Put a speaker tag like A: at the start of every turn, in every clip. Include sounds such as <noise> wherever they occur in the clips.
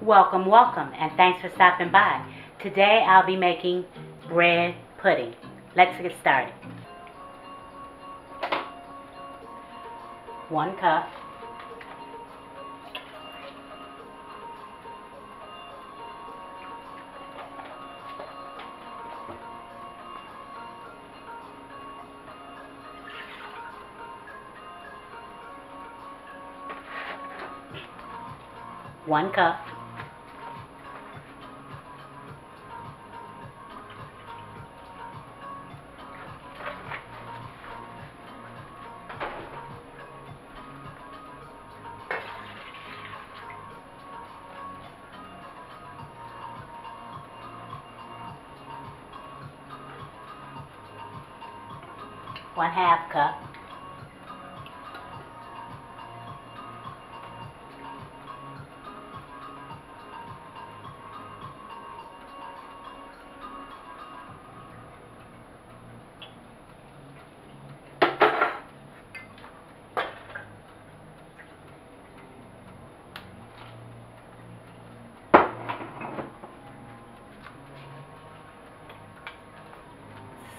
A: Welcome, welcome, and thanks for stopping by. Today I'll be making bread pudding. Let's get started. One cup. One cup.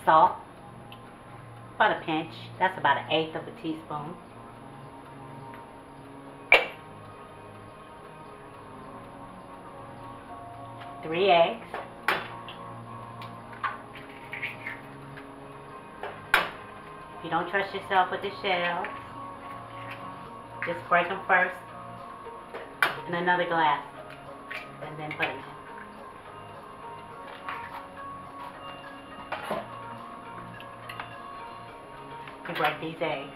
A: Salt about a pinch. That's about an eighth of a teaspoon. Three eggs. If you don't trust yourself with the shells, just break them first in another glass and then put them to break these eggs.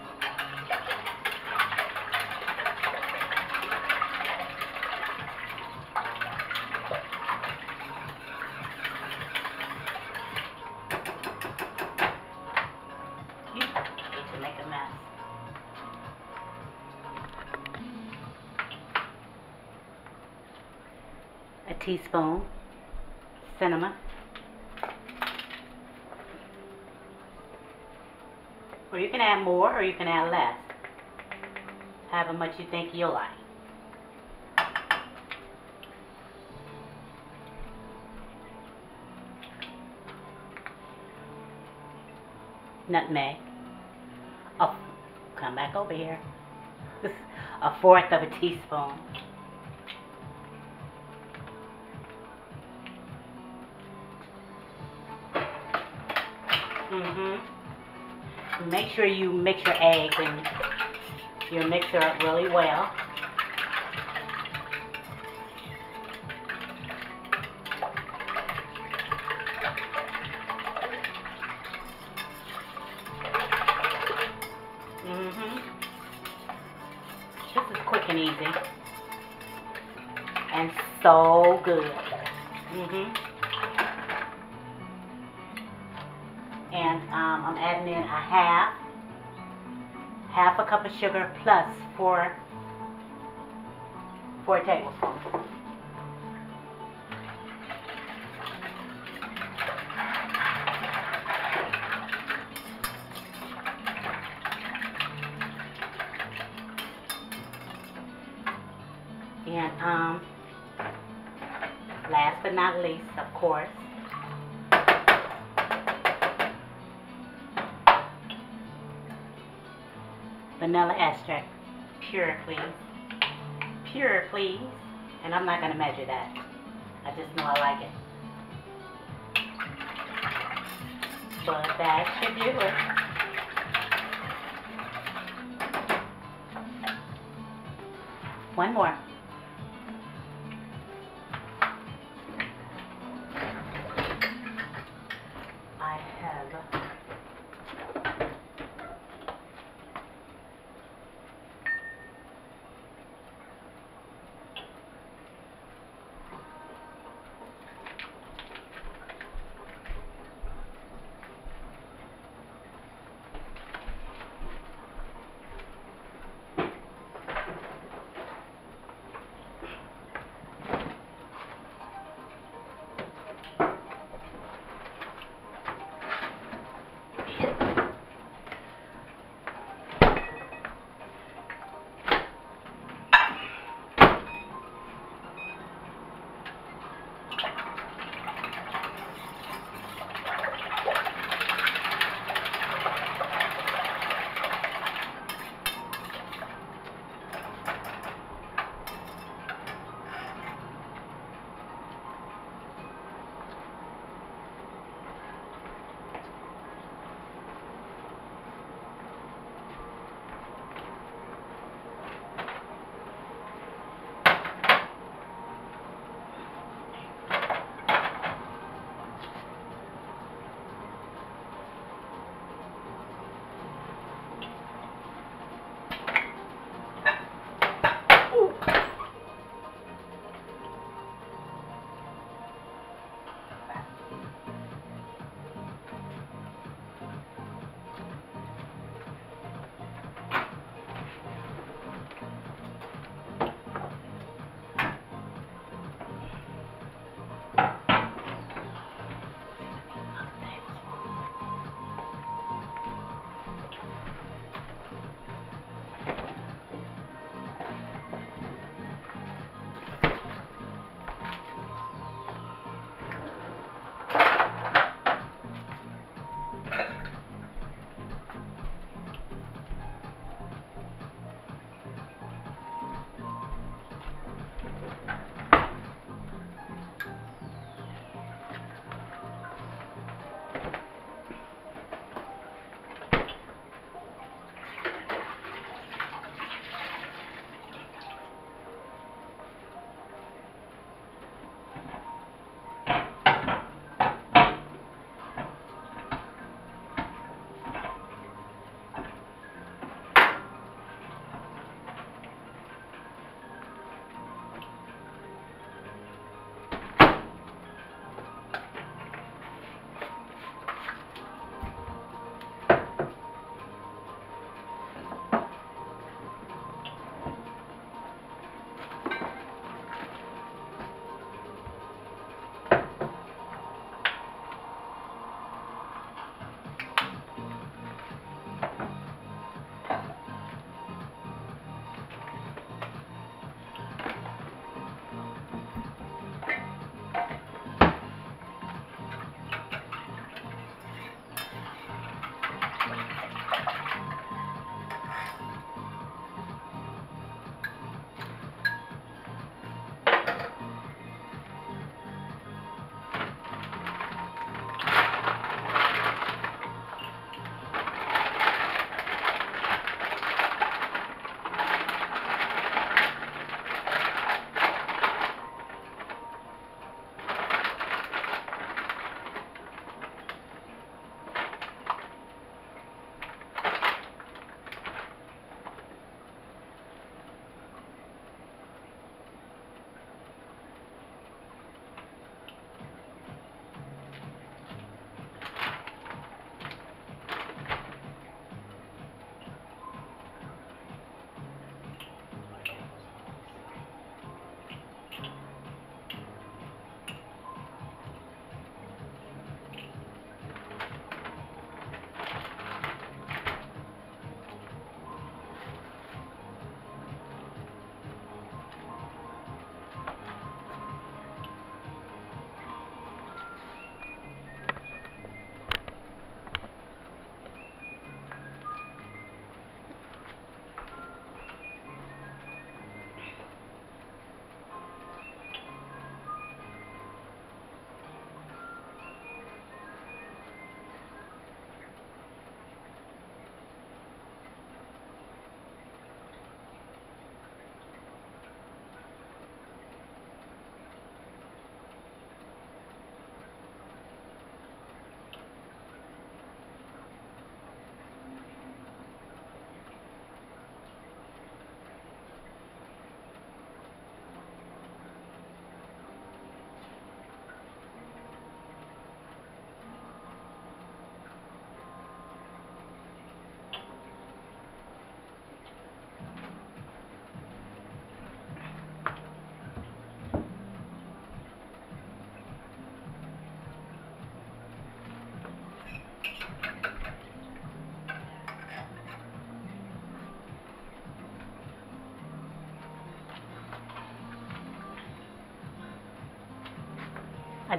A: You to make a mess. A teaspoon cinnamon. Or you can add more or you can add less. However much you think you'll like. Nutmeg. Oh, come back over here. <laughs> a fourth of a teaspoon. Mm-hmm. Make sure you mix your eggs and your mixer up really well. Mm-hmm. This is quick and easy. And so good. Mm-hmm. And um, I'm adding in a half, half a cup of sugar plus four, four tablespoons. And um, last but not least, of course, vanilla extract. Pure, please. Pure, please. And I'm not going to measure that. I just know I like it. But that should do it. One more.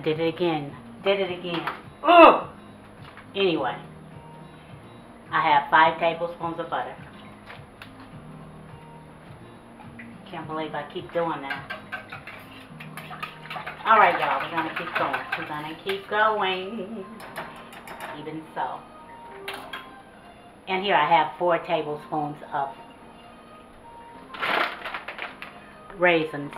A: Did it again. Did it again. Ugh! Anyway, I have five tablespoons of butter. Can't believe I keep doing that. Alright, y'all, we're gonna keep going. We're gonna keep going. Even so. And here I have four tablespoons of raisins.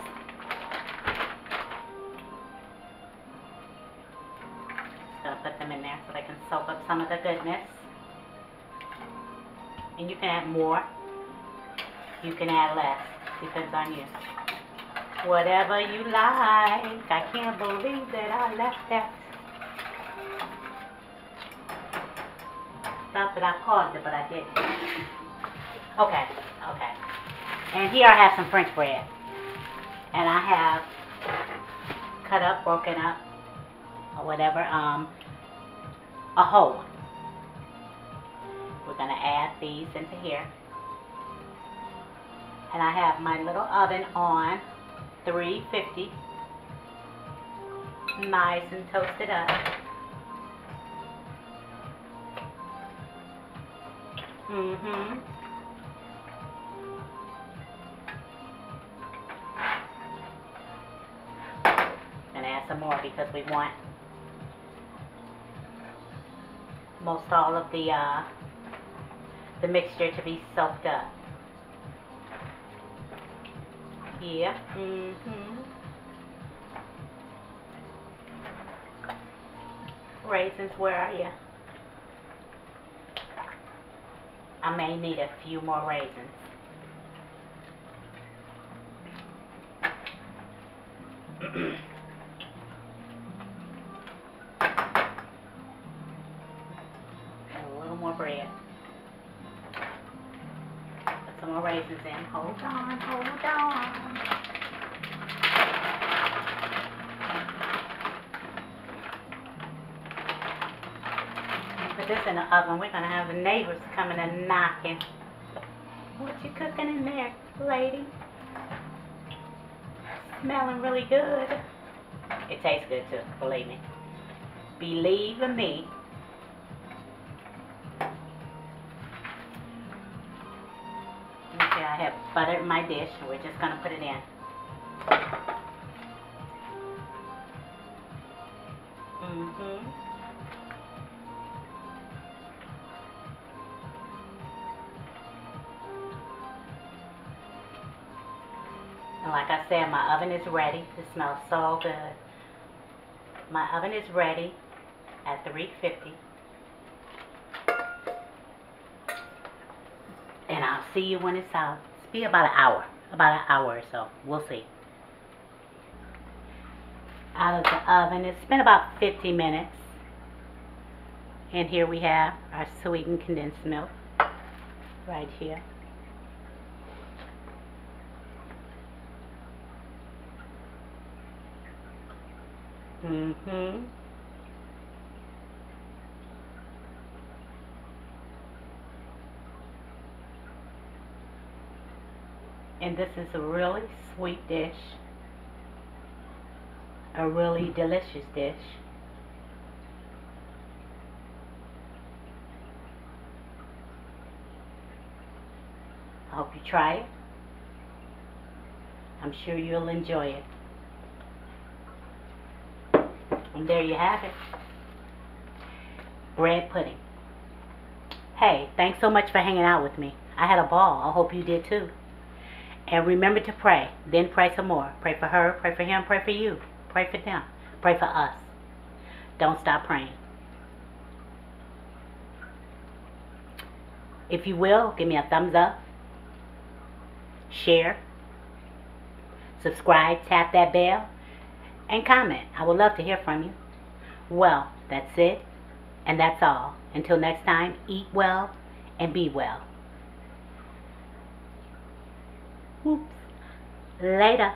A: And you can add more. You can add less. Depends on you. Whatever you like. I can't believe that I left that. Thought that I paused it, but I didn't. Okay, okay. And here I have some French bread. And I have cut up, broken up, or whatever, um, a whole. We're going to add these into here. And I have my little oven on 350. Nice and toasted up. Mm-hmm. And add some more because we want most all of the uh, the mixture to be soaked up. Yeah. Mm-hmm. Raisins, where are you? I may need a few more raisins. <clears throat> some more in. Hold on, hold on. Put this in the oven. We're gonna have the neighbors coming and knocking. What you cooking in there, lady? Smelling really good. It tastes good too, believe me. Believe in me. Have buttered my dish. We're just gonna put it in. Mm-hmm. And like I said, my oven is ready. It smells so good. My oven is ready at 350. And I'll see you when it's out. It's be about an hour. About an hour or so. We'll see. Out of the oven. It's been about 50 minutes. And here we have our sweetened condensed milk. Right here. Mm-hmm. And this is a really sweet dish. A really delicious dish. I hope you try it. I'm sure you'll enjoy it. And there you have it. Bread pudding. Hey, thanks so much for hanging out with me. I had a ball. I hope you did too. And remember to pray. Then pray some more. Pray for her, pray for him, pray for you. Pray for them. Pray for us. Don't stop praying. If you will, give me a thumbs up. Share. Subscribe. Tap that bell and comment. I would love to hear from you. Well, that's it, and that's all. Until next time, eat well and be well. Oops. Later.